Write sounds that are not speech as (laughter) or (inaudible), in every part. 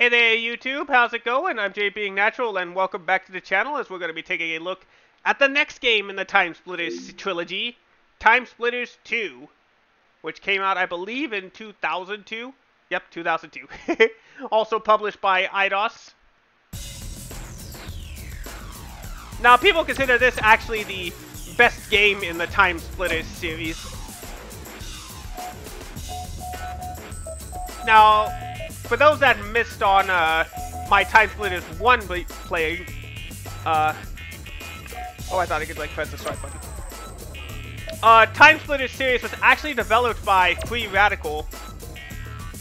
Hey there, YouTube. How's it going? I'm Jay Being Natural, and welcome back to the channel as we're going to be taking a look at the next game in the Time Splitters trilogy, Time Splitters 2, which came out, I believe, in 2002. Yep, 2002. (laughs) also published by Eidos. Now, people consider this actually the best game in the Time Splitters series. Now, for those that missed on uh, my Time Splitters 1 playing, uh, oh, I thought I could, like, press the start button. Uh, Time Splitters series was actually developed by Free Radical,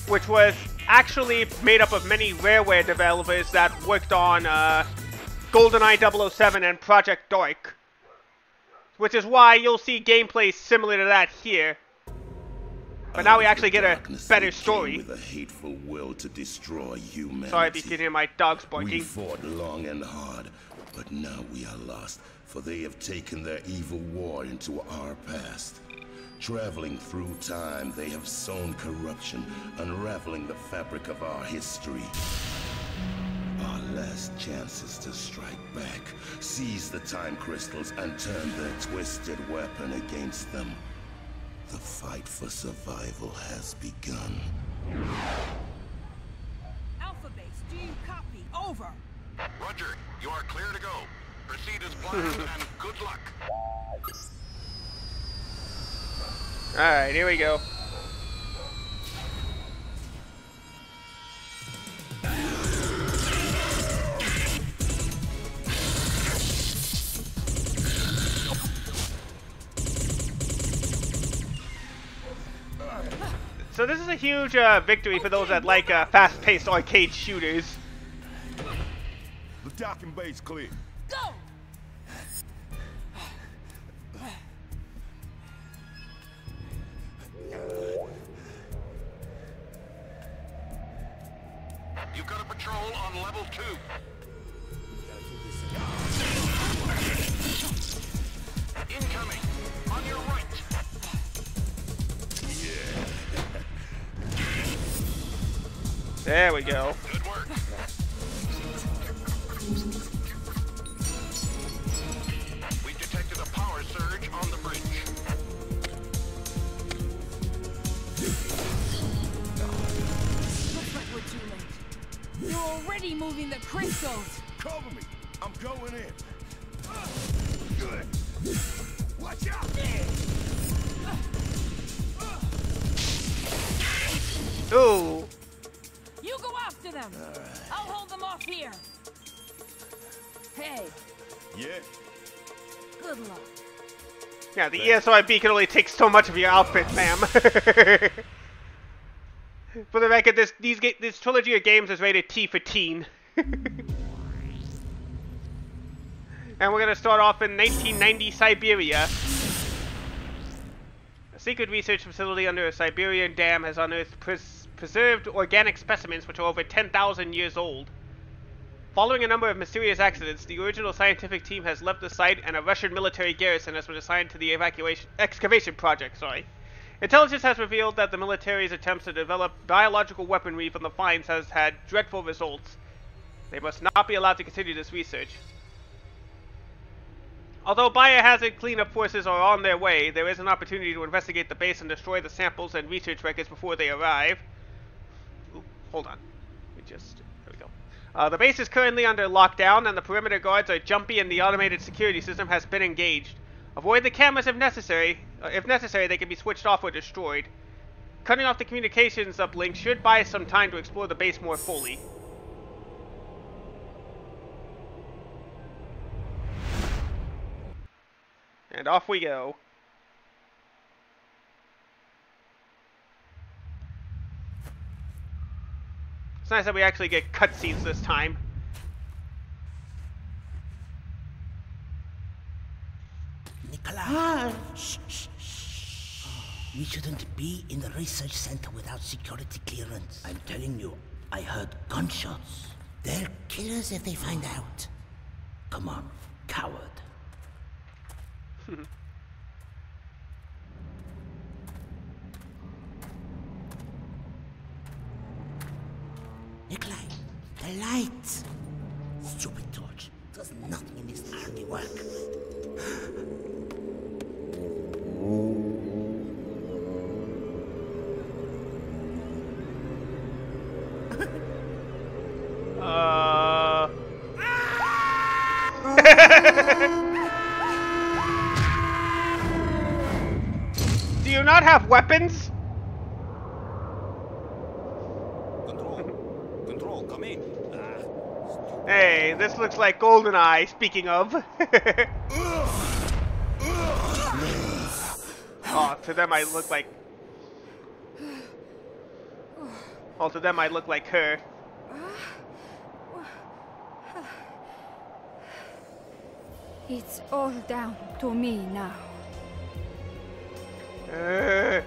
which was actually made up of many Rareware developers that worked on uh, GoldenEye 007 and Project Dark. Which is why you'll see gameplay similar to that here. But now we actually get a better story. With a hateful will to destroy humanity. Sorry if you can hear my dogs barking. We fought long and hard, but now we are lost, for they have taken their evil war into our past. Traveling through time, they have sown corruption, unraveling the fabric of our history. Our last chance is to strike back, seize the time crystals, and turn their twisted weapon against them. The fight for survival has begun. Alpha Base, do you copy? Over. Roger, you are clear to go. Proceed as (laughs) planned and good luck. Alright, here we go. So this is a huge uh, victory for those that like uh, fast-paced arcade shooters. The docking bay's clear. Go! You've got a patrol on level two. Incoming! On your right! There we go. Good work. We've detected a power surge on the bridge. Looks like we're too late. You're already moving the crystals. Cover me. I'm going in. Good. Watch out! Ooh. You go after them. I'll hold them off here. Hey, Yeah? good luck. Yeah, the E ESRB can only take so much of your outfit, ma'am. (laughs) for the record, this these ga- this trilogy of games is rated T for teen. (laughs) and we're gonna start off in 1990 Siberia. A secret research facility under a Siberian dam has unearthed pres- preserved organic specimens which are over 10,000 years old. Following a number of mysterious accidents, the original scientific team has left the site and a Russian military garrison has been assigned to the evacuation excavation project, sorry. Intelligence has revealed that the military's attempts to develop biological weaponry from the finds has had dreadful results. They must not be allowed to continue this research. Although biohazard cleanup forces are on their way, there is an opportunity to investigate the base and destroy the samples and research records before they arrive. Hold on. We just... There we go. Uh, the base is currently under lockdown, and the perimeter guards are jumpy, and the automated security system has been engaged. Avoid the cameras if necessary. Uh, if necessary, they can be switched off or destroyed. Cutting off the communications uplink should buy us some time to explore the base more fully. And off we go. It's nice that we actually get cutscenes this time. Nikolai! Ah, shh, shh, shh. We shouldn't be in the research center without security clearance. I'm telling you, I heard gunshots. They'll kill us if they find out. Come on, coward. (laughs) Light. Stupid torch. Does nothing in this army work. (laughs) Do you not have weapons? Control. Control, come in. Ah, Hey, this looks like GoldenEye, speaking of. (laughs) oh, to them I look like... Oh, to them I look like her. It's all down to me now. Uh.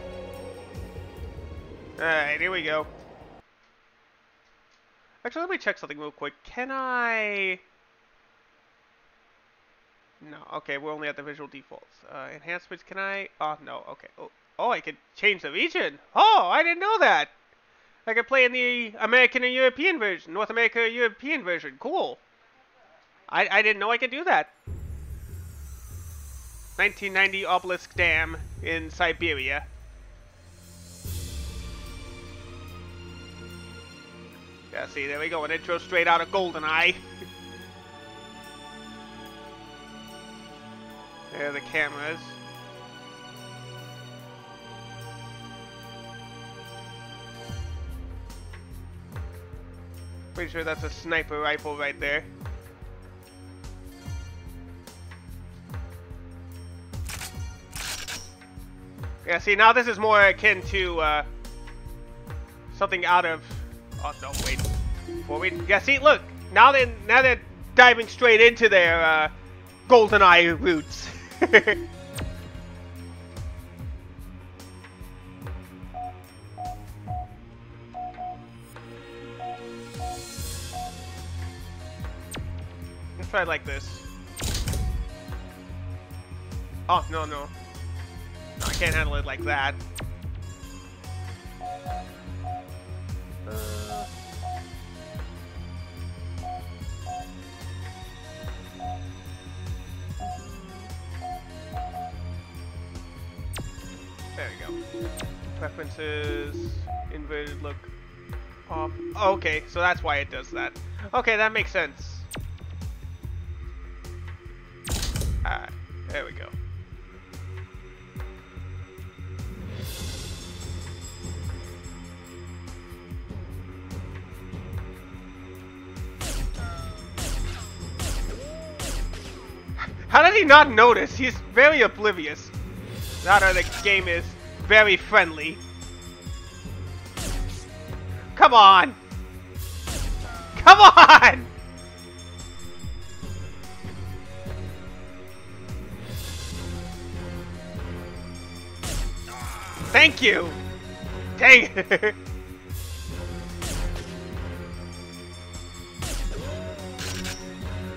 Alright, here we go. Actually, let me check something real quick. Can I... No, okay, we're only at the visual defaults. Uh, enhancements, can I... Oh, no, okay. Oh, oh, I can change the region. Oh, I didn't know that. I can play in the American and European version. North America European version. Cool. I, I didn't know I could do that. 1990 Obelisk Dam in Siberia. Yeah, see, there we go. An intro straight out of GoldenEye. there are the cameras. Pretty sure that's a sniper rifle right there. Yeah, see, now this is more akin to uh, something out of. Oh no, wait. Before we, yeah, see, look. Now they now they're diving straight into their uh, GoldenEye roots. (laughs) Let's try like this. Oh no no. No, I can't handle it like that. Uh, Preferences, inverted look. Oh, okay, so that's why it does that. Okay, that makes sense. Alright, there we go. How did he not notice? He's very oblivious. That or the game is very friendly. Come on! Come on! Thank you! Dang (laughs) it!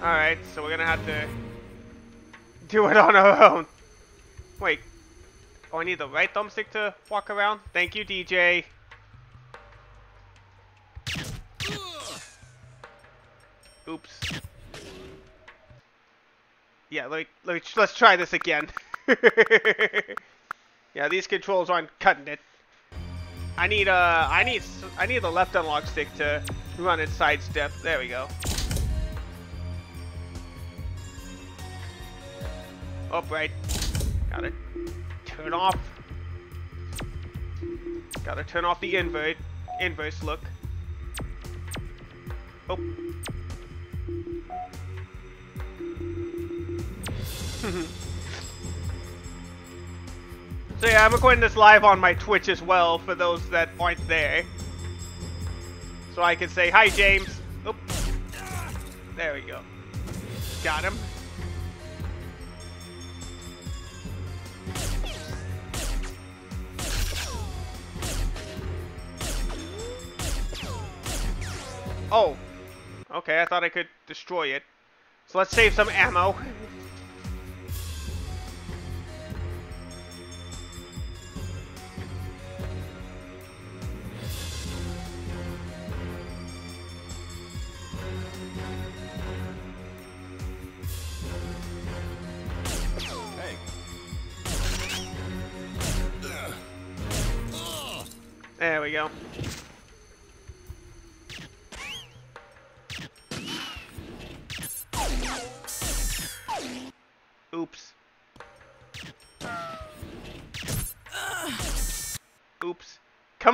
Alright, so we're gonna have to do it on our own. Wait. Oh, I need the right thumbstick to walk around? Thank you, DJ. Oops. Yeah, let me, let me, let's try this again. (laughs) yeah, these controls aren't cutting it. I need uh, I need I need the left analog stick to run its sidestep. There we go. Oh, right. Gotta turn off. Gotta turn off the invert, inverse look. Oh. (laughs) so yeah, I'm recording this live on my Twitch as well for those that aren't there. So I can say, hi James. Oop. There we go. Got him. Oh. Okay, I thought I could destroy it. So let's save some ammo. There we go.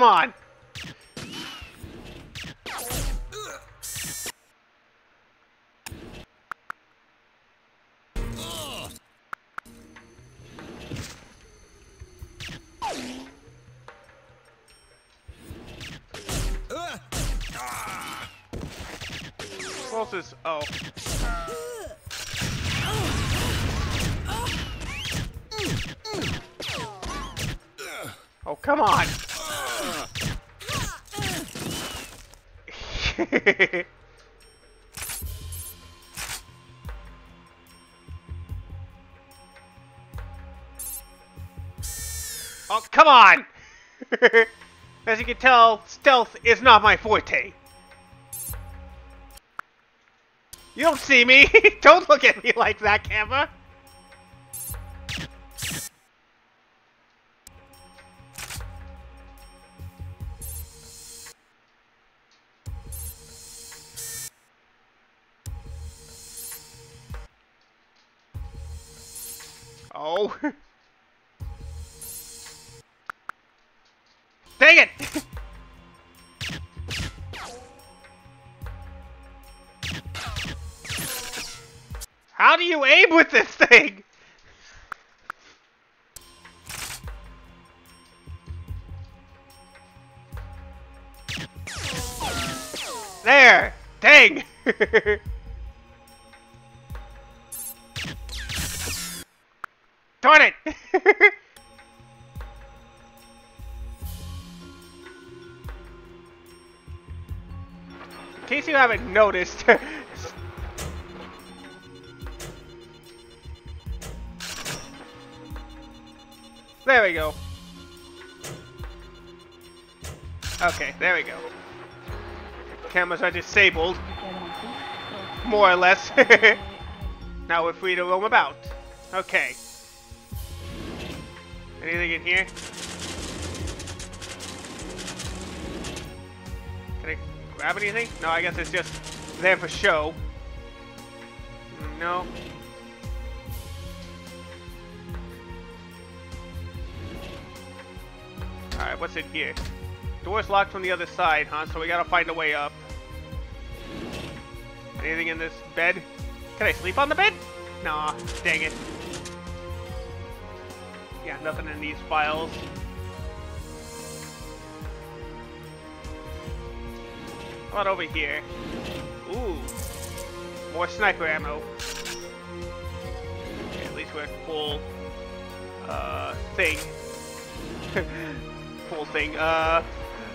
Come on. Oh. Oh, come on. (laughs) oh, come on! (laughs) As you can tell, stealth is not my forte. You don't see me! (laughs) don't look at me like that, camera! Oh. Dang it! How do you aim with this thing? There! Dang! (laughs) Darn it! (laughs) In case you haven't noticed, (laughs) there we go. Okay, there we go. Cameras are disabled, more or less. (laughs) now we're free to roam about. Okay. Anything in here? Can I grab anything? No, I guess it's just there for show. No. Alright, what's in here? Door's locked from the other side, huh? So we gotta find a way up. Anything in this bed? Can I sleep on the bed? Nah, dang it. Yeah, nothing in these files. How about over here? Ooh, more sniper ammo. Okay, at least we're full, uh, thing. (laughs) full thing, uh,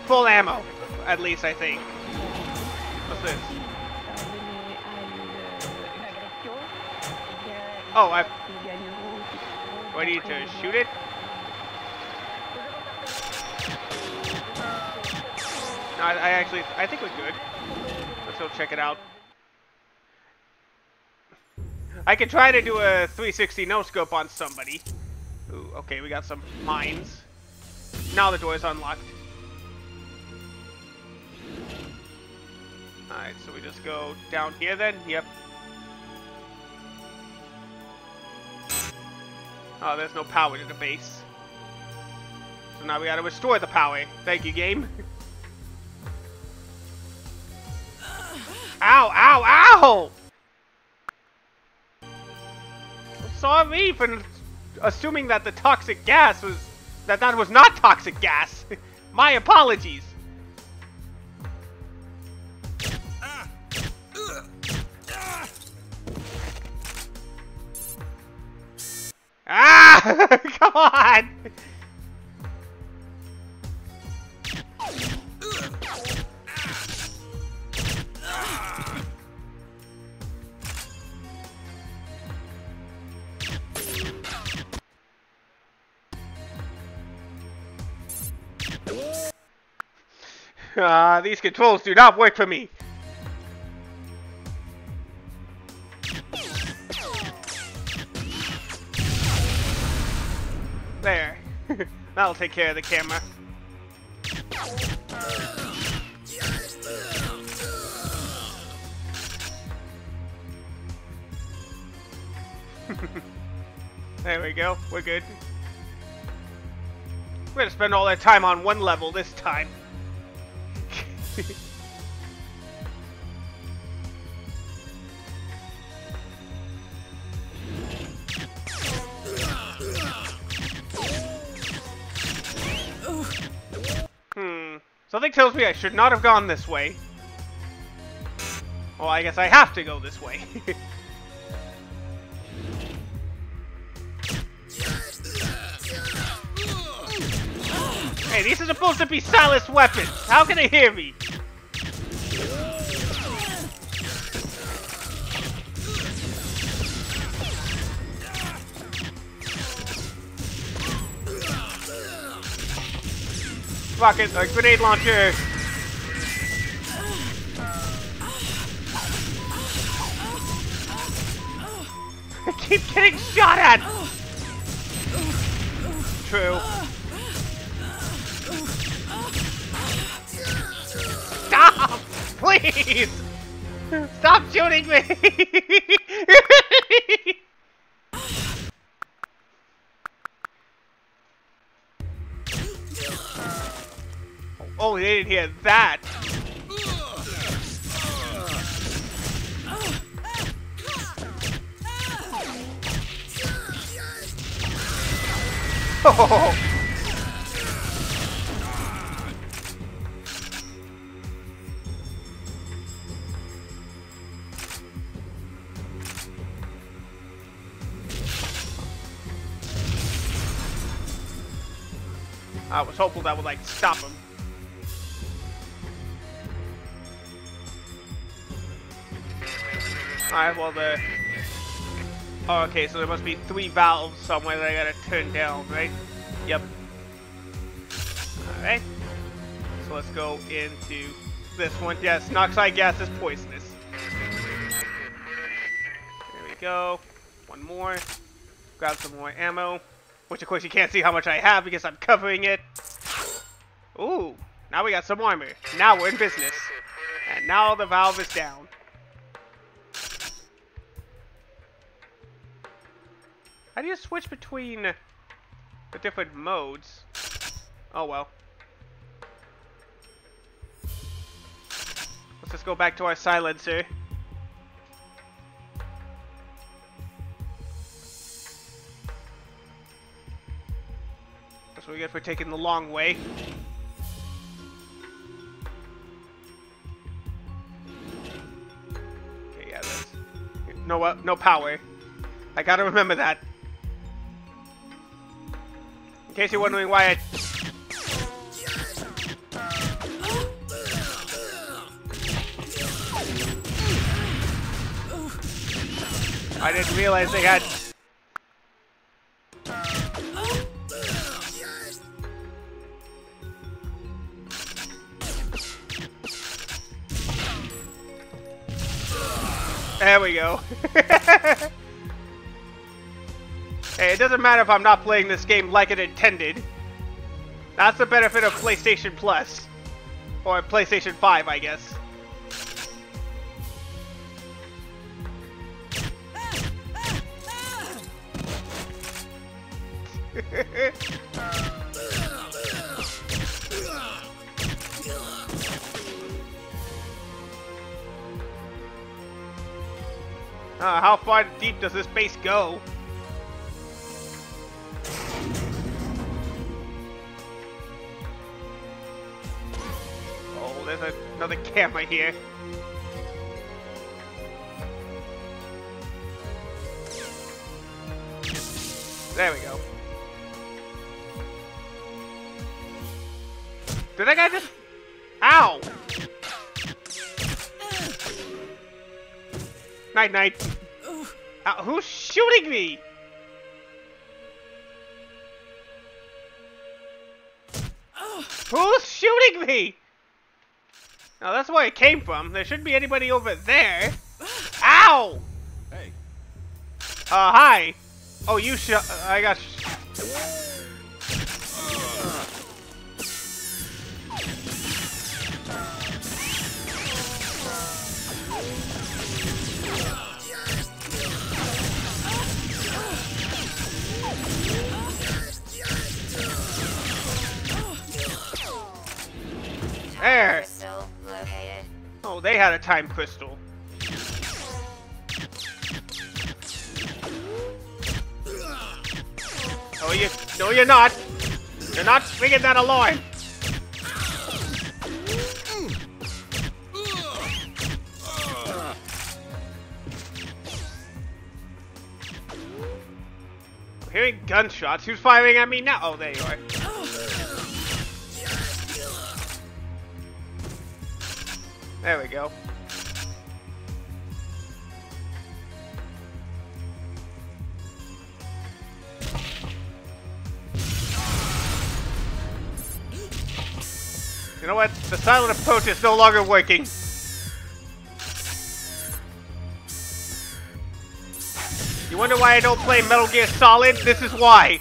full ammo. At least, I think. What's this? Oh, I... Need to shoot it? No, I, I actually, I think we're good. Let's go check it out. I could try to do a 360 no-scope on somebody. Ooh, okay, we got some mines. Now the door is unlocked. Alright, so we just go down here then? Yep. Oh, there's no power to the base. So now we gotta restore the power. Thank you, game. (laughs) ow, ow, ow! Sorry for assuming that the toxic gas was... That that was not toxic gas. (laughs) My apologies. (laughs) Come on! Ah, these controls do not work for me. That'll take care of the camera. (laughs) there we go. We're good. We're gonna spend all our time on one level this time. Tells me I should not have gone this way. Well, I guess I have to go this way. (laughs) hey, these are supposed to be silenced weapons. How can they hear me? Rocket, a grenade launcher. (laughs) I keep getting shot at! True. Stop! (laughs) Please! Stop shooting me! (laughs) they didn't hear that! Oh! (laughs) I was hopeful that would like stop him. Alright, well the Oh, okay, so there must be three valves somewhere that I gotta turn down, right? Yep. Alright. So let's go into this one. Yes, Noxide gas is poisonous. There we go. One more. Grab some more ammo. Which, of course, you can't see how much I have because I'm covering it. Ooh, now we got some armor. Now we're in business. And now the valve is down. How do you switch between the different modes? Oh well. Let's just go back to our silencer. That's what we get for taking the long way. Okay, yeah, that's no uh, no power. I gotta remember that. Case you're wondering why. I didn't realize they had... There we go. (laughs) It doesn't matter if I'm not playing this game like it intended. That's the benefit of PlayStation Plus. Or PlayStation 5, I guess. (laughs) uh, how far deep does this base go? There's a, another camera here. There we go. Did that guy just... Ow! Night night. Uh, who's shooting me? Who's shooting me? Now that's where it came from. There shouldn't be anybody over there. Ow! Hey. Uh, hi. Oh, you shot. I got. There got a time crystal. No, you, no, you're not. You're not swinging that alarm. Hearing gunshots. Who's firing at me now? Oh, there you are. There we go. You know what? The silent approach is no longer working. You wonder why I don't play Metal Gear Solid? This is why.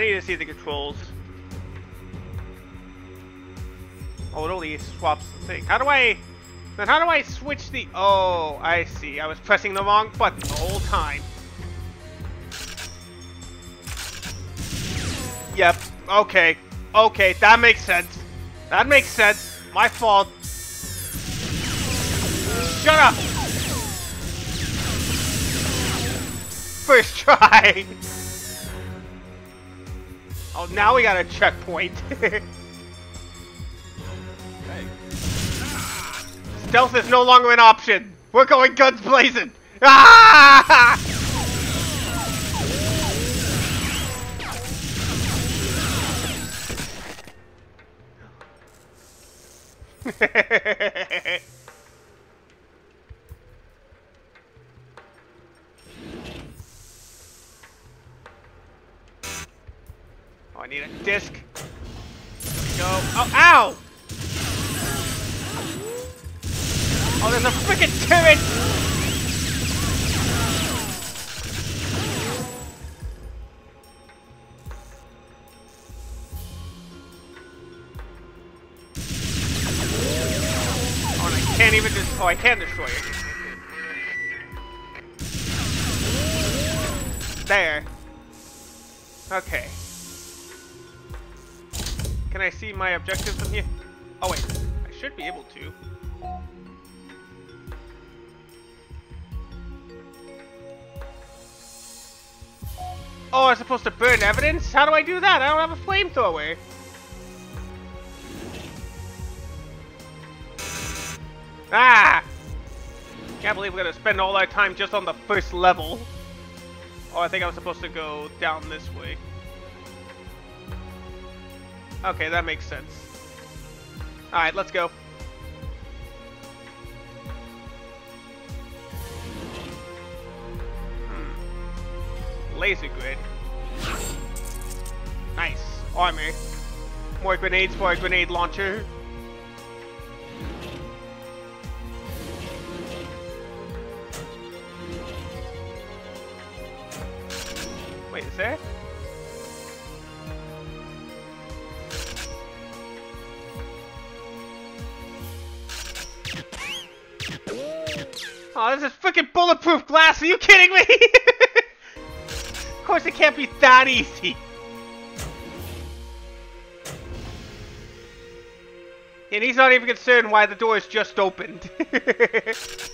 I need to see the controls. Oh, it only swaps the thing. How do I... Then how do I switch the... Oh, I see. I was pressing the wrong button the whole time. Yep. Okay. Okay, that makes sense. That makes sense. My fault. Shut up! First (laughs) try! Oh, now we got a checkpoint. (laughs) Stealth is no longer an option. We're going guns blazing. Ah! (laughs) (laughs) need a disc. Go. Oh, ow! Oh, there's a freaking turret! Oh, and I can't even just. Oh, I can destroy it. There. Okay. Can I see my objectives from here? Oh wait, I should be able to. Oh, I'm supposed to burn evidence? How do I do that? I don't have a flamethrower. Ah! Can't believe we're gonna spend all our time just on the first level. Oh, I think I was supposed to go down this way. Okay, that makes sense. Alright, let's go. Hmm. laser grid. Nice. Armor. More grenades for a grenade launcher. Wait, is there? Oh, this is freaking bulletproof glass. Are you kidding me? (laughs) of course, it can't be that easy. And he's not even concerned why the door is just opened. (laughs)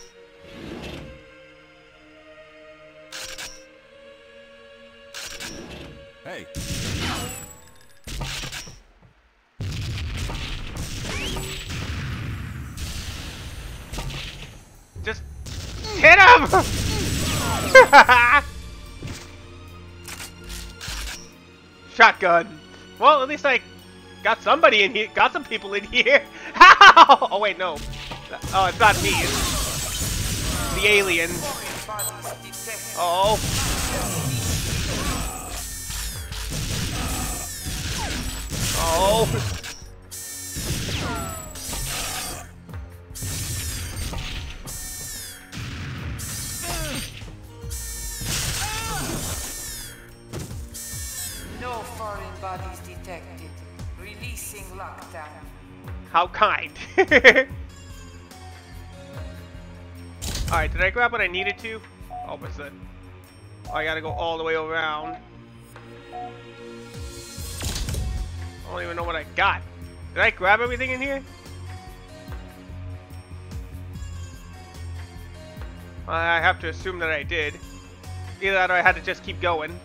Hey, hit him! (laughs) Shotgun. Well, at least I got somebody in here. Got some people in here. (laughs) How? Oh wait, no. Oh, it's not me. It's the aliens. Oh. Oh. No foreign bodies detected. Releasing lockdown. How kind. (laughs) Alright, did I grab what I needed to? Oh, what's that? Oh, I gotta go all the way around. I don't even know what I got. Did I grab everything in here? I have to assume that I did. Either that or I had to just keep going.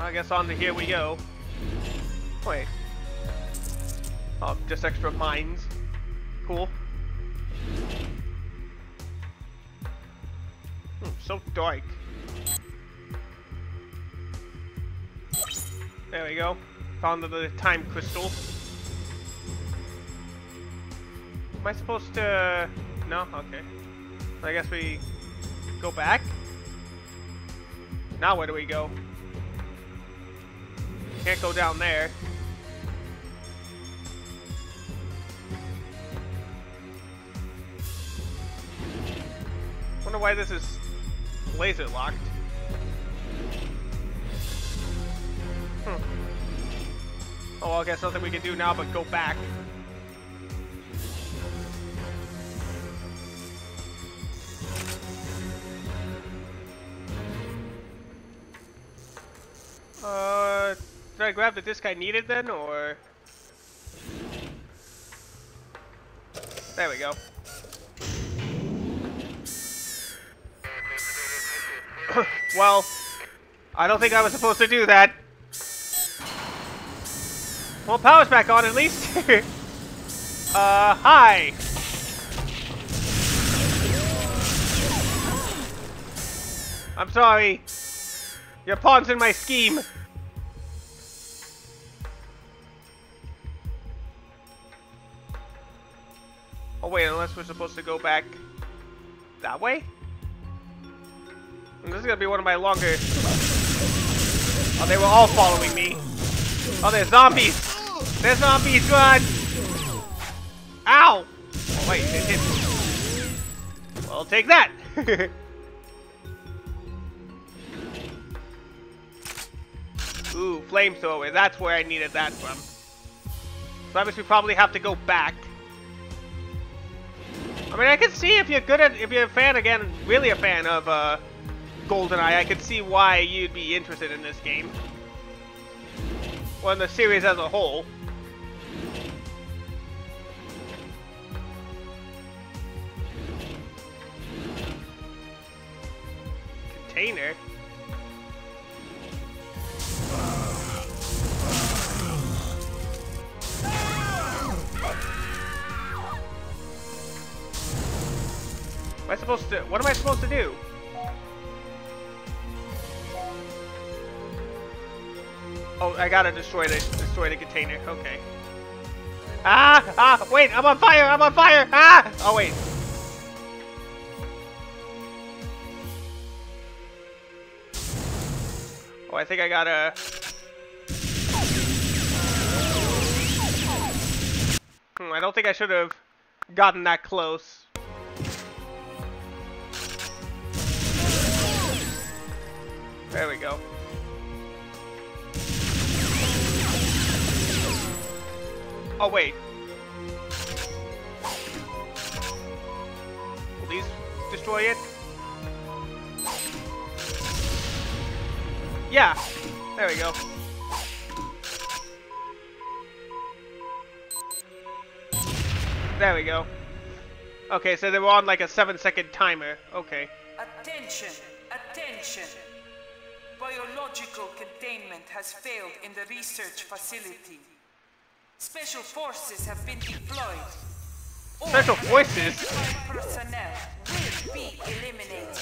I guess on to here we go. Wait. Oh, just extra mines. Cool. Hmm, so dark. There we go. Found the time crystal. Am I supposed to... No? Okay. I guess we go back? Now where do we go? Can't go down there. Wonder why this is laser locked. Hmm. Oh, well, I guess nothing we can do now but go back. Uh, I grab the disc I needed then, or? There we go. (laughs) well, I don't think I was supposed to do that. Well, power's back on at least. (laughs) uh, hi. I'm sorry. Your pawn's in my scheme. Oh, wait, unless we're supposed to go back that way? And this is gonna be one of my longer... Oh, they were all following me. Oh, there's zombies! There's zombies, run! Ow! Oh wait, it hit me. Well, take that! (laughs) Ooh, flamethrower. That's where I needed that from. So that we probably have to go back. I mean, I can see if you're good at, if you're a fan again, really a fan of uh, GoldenEye, I could see why you'd be interested in this game. Well, in the series as a whole. Container? Am I supposed to, what am I supposed to do? Oh, I gotta destroy the, destroy the container, okay. Ah, ah, wait, I'm on fire, I'm on fire, ah! Oh, wait. Oh, I think I gotta... Hmm, I don't think I should have gotten that close. There we go. Oh, wait. These destroy it? Yeah. There we go. There we go. Okay, so they were on like a seven second timer. Okay. Attention, attention. Biological containment has failed in the research facility. Special forces have been deployed. All Special forces? personnel will be eliminated.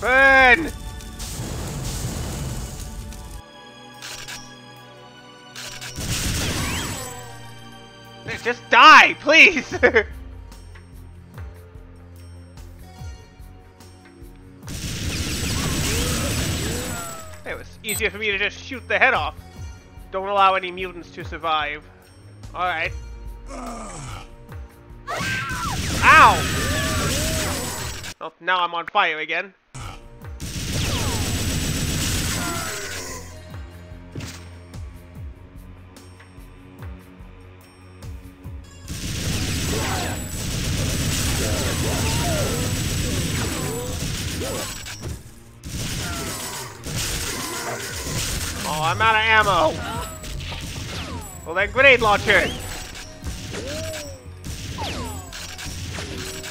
Burn! Just die, please! (laughs) it was easier for me to just shoot the head off. Don't allow any mutants to survive. Alright. Ow! Well, now I'm on fire again. I'm out of ammo. Well, then grenade launcher.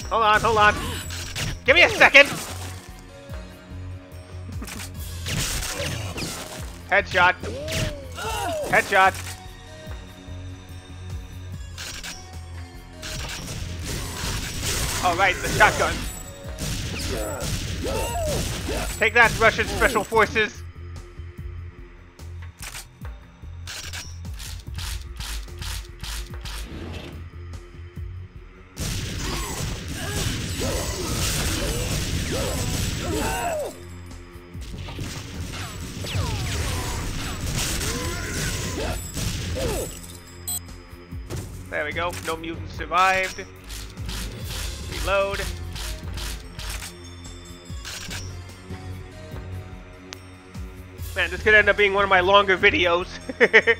Hold on, hold on. Give me a second. (laughs) Headshot. Headshot. All right, the shotgun. Take that, Russian Special Forces. There we go. No mutants survived. Reload. Man, this could end up being one of my longer videos. (laughs)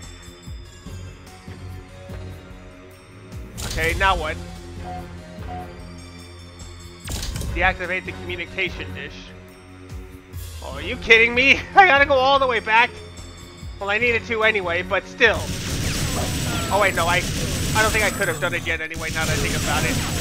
okay, now what? Deactivate the communication dish. Oh, are you kidding me? (laughs) I gotta go all the way back? Well, I needed to anyway, but still. Oh wait, no, I, I don't think I could have done it yet anyway. Now that I think about it.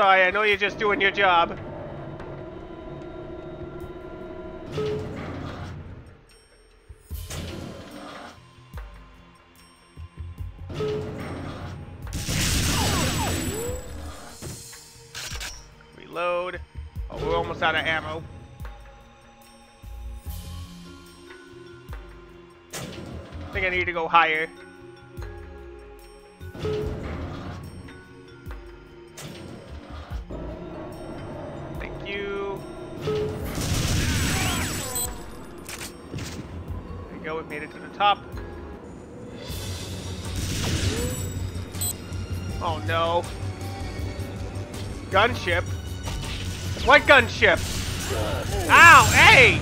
Sorry. I know you're just doing your job. Reload. Oh, we're almost out of ammo. I think I need to go higher. Made it to the top. Oh no. Gunship? What gunship? Ow! Hey!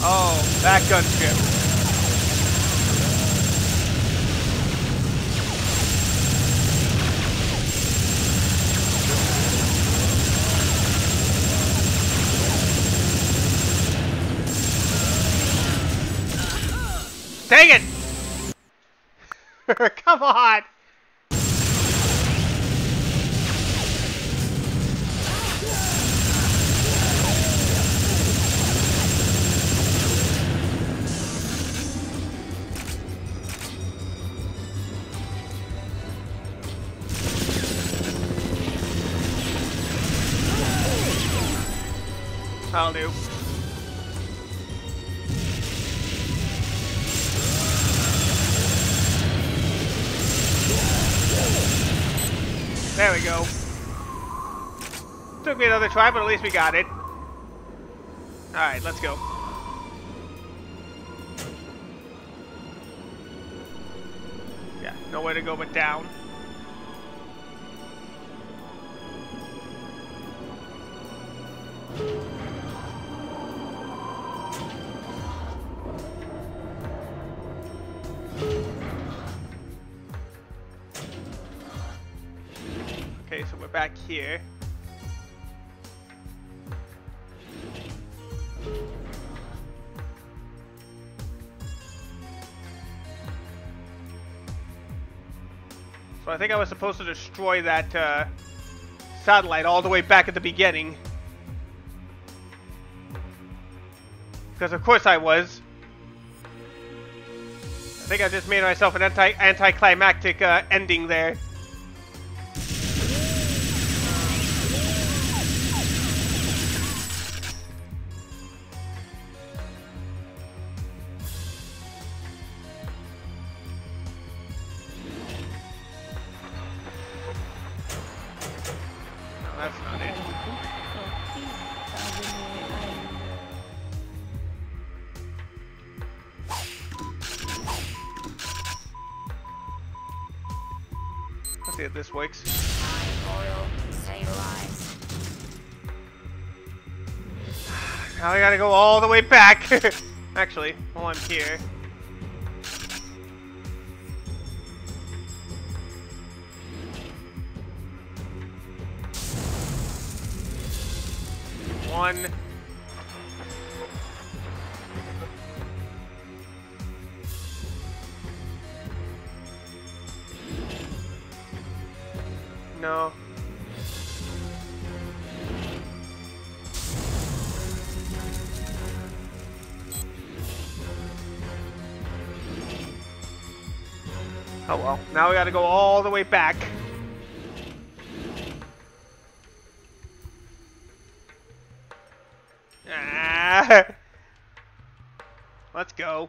Oh, that gunship. Dang it! (laughs) Come on! I'll do. There we go. Took me another try, but at least we got it. Alright, let's go. Yeah, nowhere to go but down. Here. So I think I was supposed to destroy that uh, satellite all the way back at the beginning. Because of course I was. I think I just made myself an anti anticlimactic uh, ending there. Gotta go all the way back. (laughs) Actually, while I'm here. Oh well. Now we gotta go all the way back. Ah. (laughs) Let's go.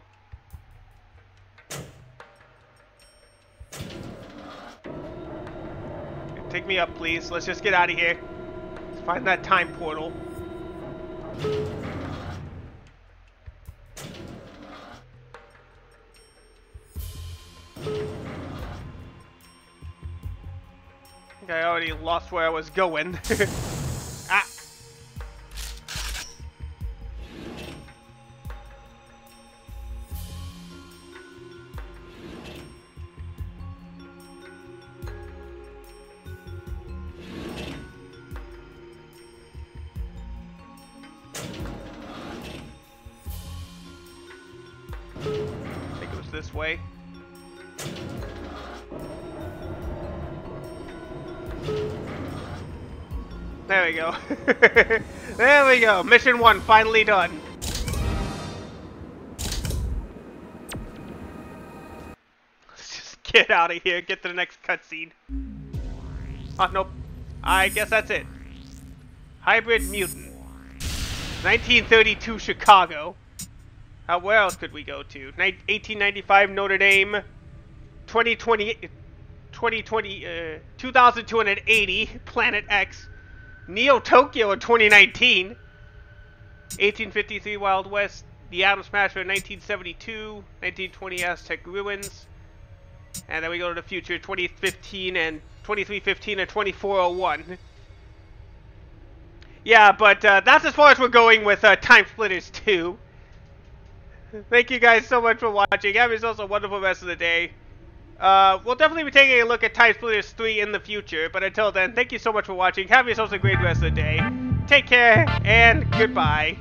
Take me up, please. Let's just get out of here. Let's find that time portal. Lost where I was going. (laughs) (laughs) there we go. Mission one finally done. Let's (laughs) just get out of here. Get to the next cutscene. Oh, nope. I guess that's it. Hybrid Mutant. 1932 Chicago. Uh, where else could we go to? 1895 Notre Dame. 2020, 2020, uh, 2280 Planet X. Neo Tokyo in 2019. 1853 Wild West. The Atom Smasher in 1972. 1920 Aztec Ruins. And then we go to the future 2015 and 2315 and 2401. Yeah, but uh, that's as far as we're going with uh, TimeSplitters 2. Thank you guys so much for watching. Have yourselves a wonderful rest of the day. Uh, we'll definitely be taking a look at TimeSplitters 3 in the future, but until then, thank you so much for watching. Have yourselves a great rest of the day. Take care, and goodbye.